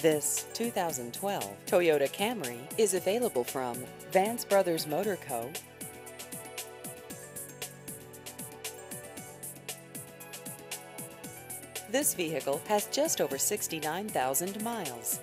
This 2012 Toyota Camry is available from Vance Brothers Motor Co. This vehicle has just over 69,000 miles.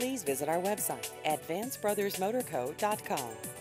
Please visit our website at vancebrothersmotorco.com.